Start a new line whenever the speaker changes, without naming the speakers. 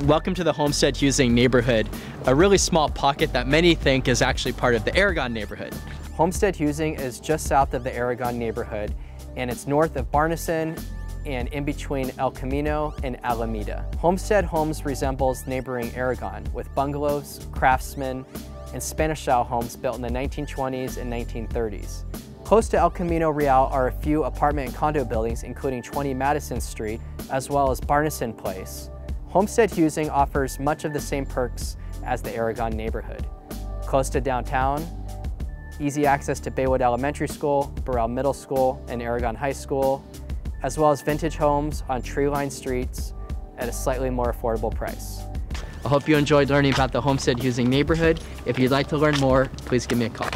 Welcome to the Homestead Husing neighborhood, a really small pocket that many think is actually part of the Aragon neighborhood.
Homestead Husing is just south of the Aragon neighborhood and it's north of Barneson and in between El Camino and Alameda. Homestead Homes resembles neighboring Aragon with bungalows, craftsmen, and Spanish-style homes built in the 1920s and 1930s. Close to El Camino Real are a few apartment and condo buildings including 20 Madison Street as well as Barneson Place. Homestead Husing offers much of the same perks as the Aragon neighborhood. Close to downtown, easy access to Baywood Elementary School, Borel Middle School, and Aragon High School, as well as vintage homes on tree-lined streets at a slightly more affordable price.
I hope you enjoyed learning about the Homestead Husing neighborhood. If you'd like to learn more, please give me a call.